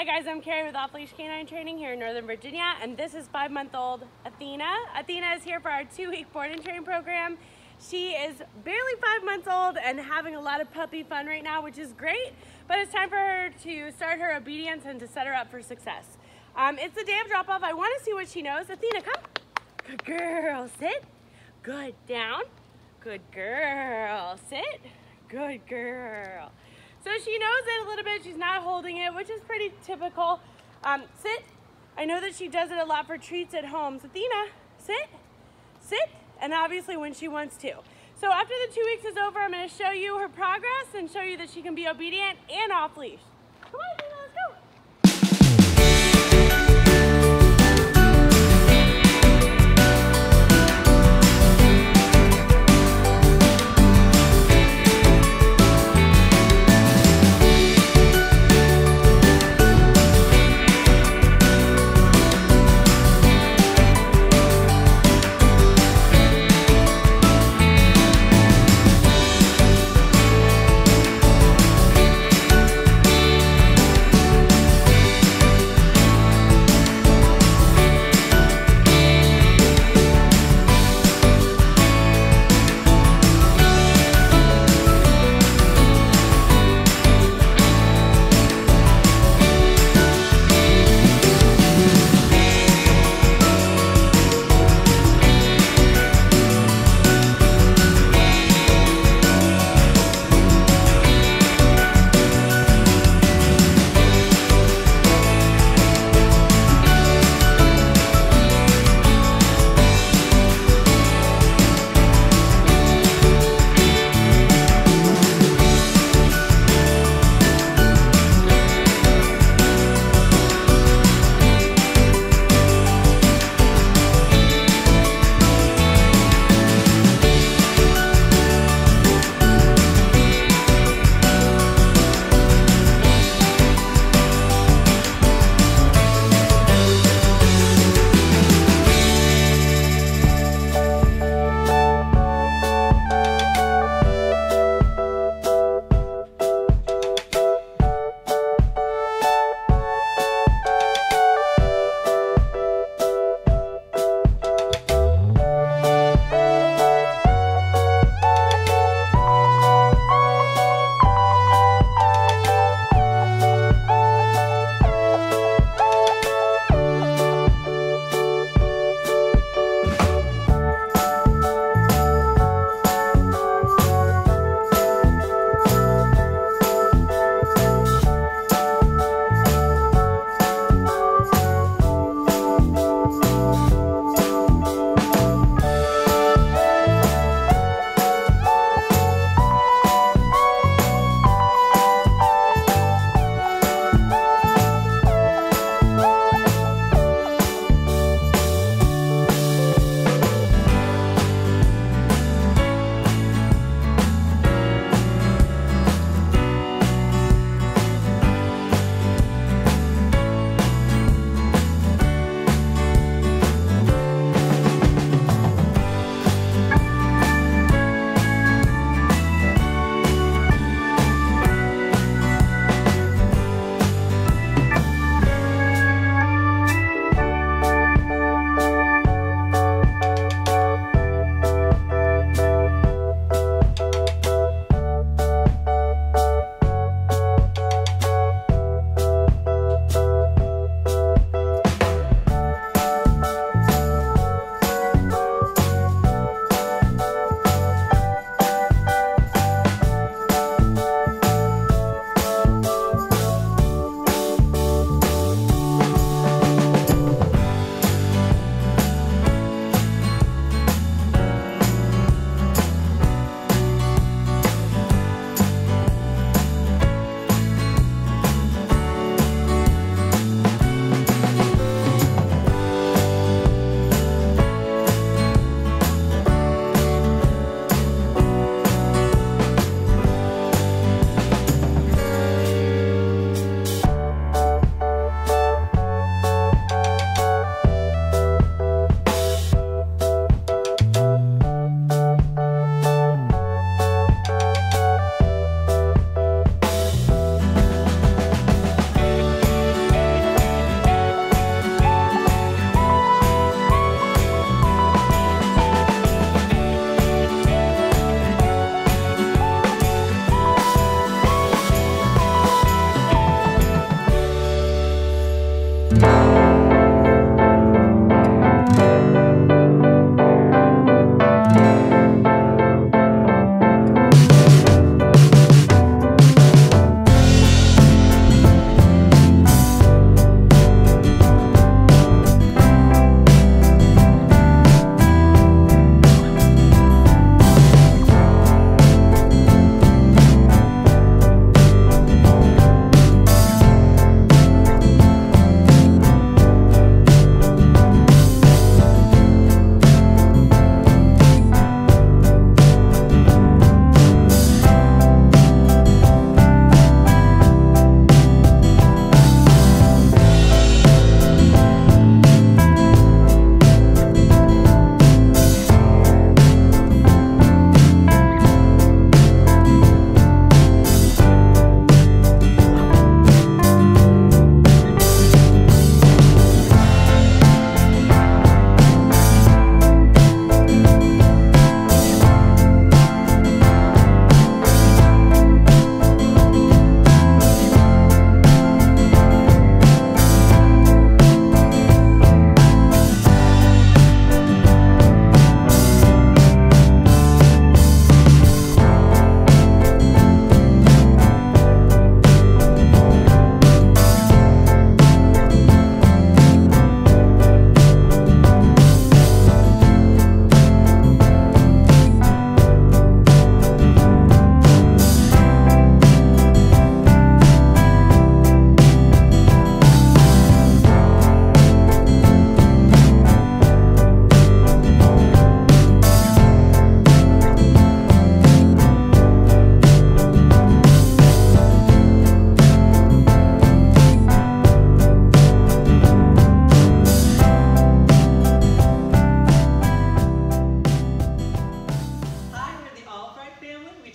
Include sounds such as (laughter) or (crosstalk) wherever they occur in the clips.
Hi guys, I'm Carrie with Off Leash Canine Training here in Northern Virginia, and this is five month old Athena. Athena is here for our two week board and train program. She is barely five months old and having a lot of puppy fun right now, which is great, but it's time for her to start her obedience and to set her up for success. Um, it's the day of drop off. I want to see what she knows. Athena, come. Good girl, sit. Good, down. Good girl, sit. Good girl. So she knows it a little bit. She's not holding it, which is pretty typical. Um, sit. I know that she does it a lot for treats at home. So Athena, sit, sit, and obviously when she wants to. So after the two weeks is over, I'm going to show you her progress and show you that she can be obedient and off leash. Come on,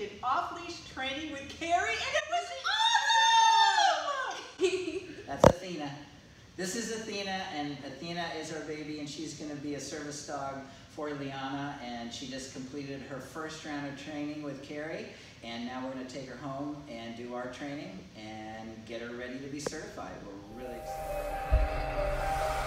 did off-leash training with Carrie, and it was awesome! (laughs) That's Athena. This is Athena, and Athena is our baby, and she's going to be a service dog for Liana, and she just completed her first round of training with Carrie, and now we're going to take her home and do our training and get her ready to be certified. We're really excited.